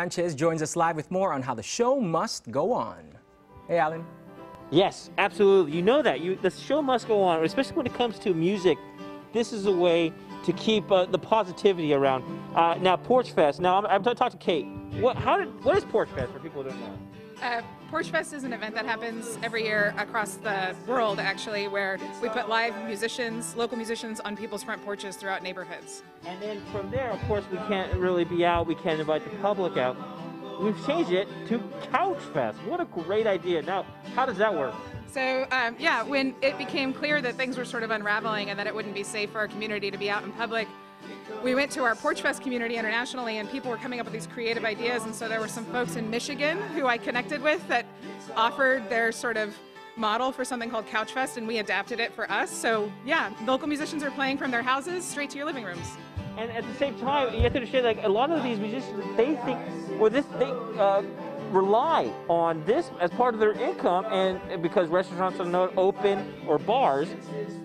Sanchez joins us live with more on how the show must go on. Hey, Alan. Yes, absolutely. You know that. You, the show must go on, especially when it comes to music. This is a way to keep uh, the positivity around. Uh, now, Porch Fest. Now, I'm, I'm going to talk to Kate. What, how did, what is Porch Fest for people who don't know? Uh, Porch Fest is an event that happens every year across the world, actually, where we put live musicians, local musicians, on people's front porches throughout neighborhoods. And then from there, of course, we can't really be out. We can't invite the public out. We've changed it to Couch Fest. What a great idea. Now, how does that work? So, um, yeah, when it became clear that things were sort of unraveling and that it wouldn't be safe for our community to be out in public, we went to our Porch Fest community internationally and people were coming up with these creative ideas. And so there were some folks in Michigan who I connected with that offered their sort of model for something called Couch Fest and we adapted it for us. So, yeah, local musicians are playing from their houses straight to your living rooms. And at the same time, you have to understand, like a lot of these musicians, they think, well, this they uh, rely on this as part of their income, and because restaurants are not open or bars,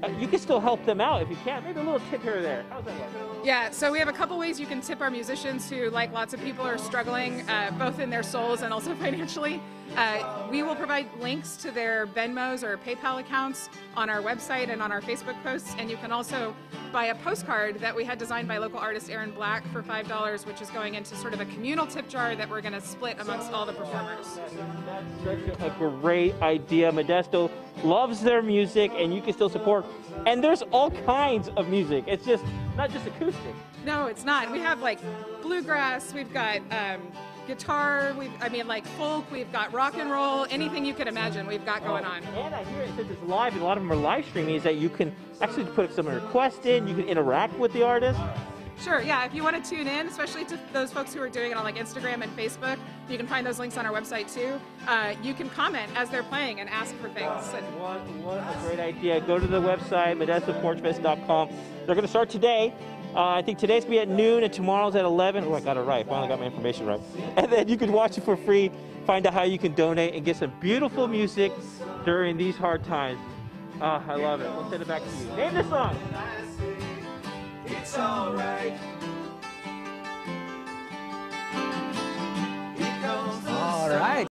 uh, you can still help them out if you can. Maybe a little tip here or there. How's that work? Yeah, so we have a couple ways you can tip our musicians who, like lots of people, are struggling uh, both in their souls and also financially. Uh, we will provide links to their Venmos or PayPal accounts on our website and on our Facebook posts, and you can also buy a postcard that we had designed by local artist Aaron Black for $5, which is going into sort of a communal tip jar that we're going to split amongst all the performers. That's a great idea. Modesto loves their music, and you can still support. And there's all kinds of music. It's just not just acoustic. No, it's not. We have like bluegrass. We've got um, guitar. We've, I mean, like folk. We've got rock and roll. Anything you can imagine, we've got going on. And I hear it since it's live, and a lot of them are live streaming. Is that you can actually put some requests in. You can interact with the artist. Sure, yeah. If you want to tune in, especially to those folks who are doing it on like Instagram and Facebook, you can find those links on our website too. Uh, you can comment as they're playing and ask for things. And What, what a great idea. Go to the website, modestoporchfest.com. They're going to start today. Uh, I think today's going to be at noon and tomorrow's at 11. Oh, I got it right. Finally got my information right. And then you can watch it for free, find out how you can donate, and get some beautiful music during these hard times. Ah, I love it. We'll send it back to you. Name the song. It's alright.